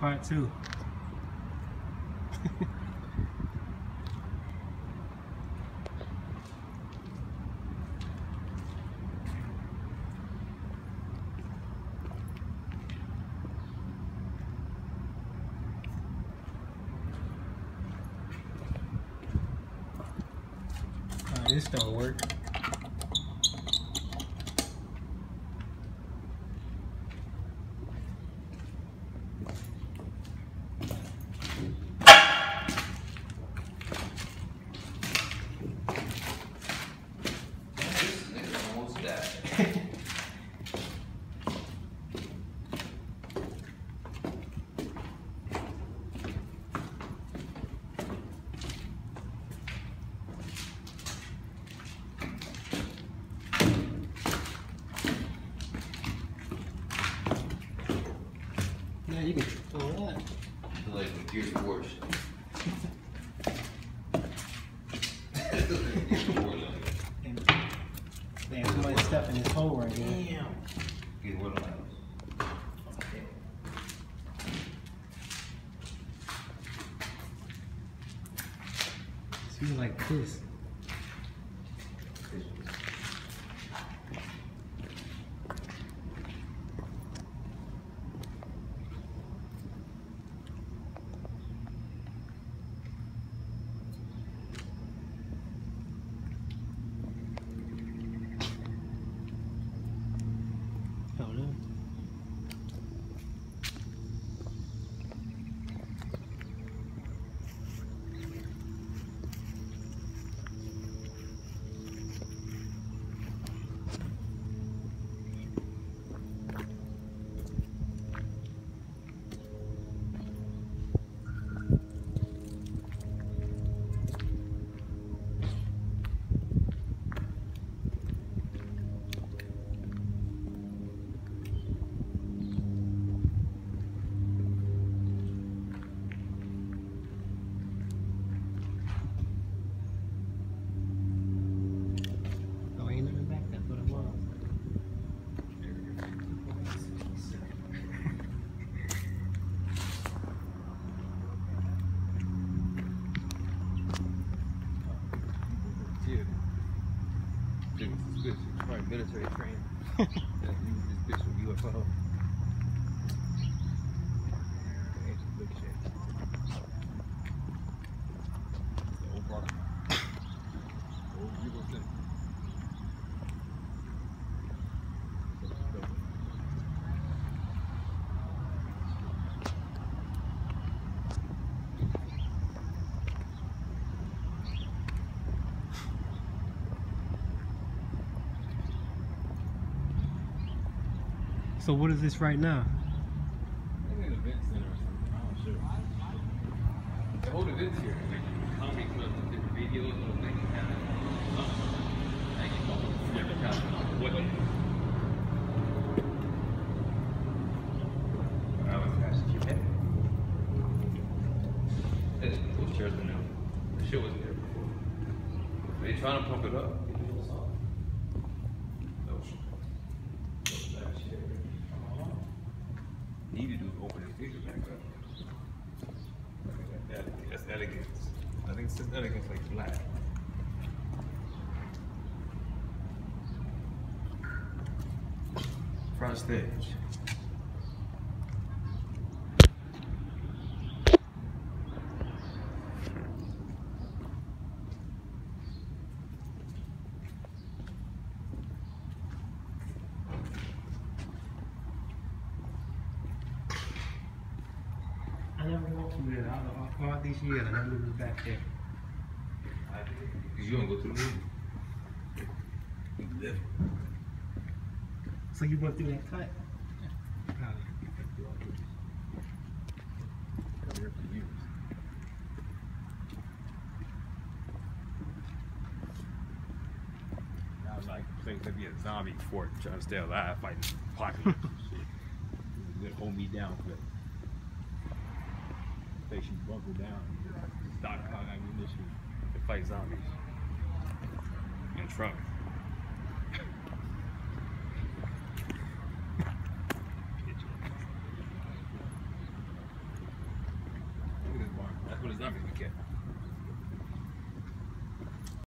Part two. Oh, this don't work. Now you can throw oh, that. Like the Gears of War. Gears of War, like, And damn, somebody stepped in this hole right here. Damn. Get one of those. See like this. This bitch is probably military trained. that use this bitch for UFO. Ain't some big shit. The old product. Old Eagle thing. So what is this right now? I think an event center or something. I'm not sure. The whole event's here. Like, comedy clubs and different videos, little things kind of. Like, different kind of what I was asking you, hey. Hey, chairs are new. The shit wasn't there before. They trying to pump it up. That's elegance. I think it's just elegance like flat. Front stage. I All, all, these years, I never was back there. Cause you don't go to the movie. You live. So you went through that cut? Probably. Come here for years. Now like things like be a zombie fort trying to stay alive fighting populace and. It would hold me down for You bunker down, stockpile ammunition to fight zombies. In trunk.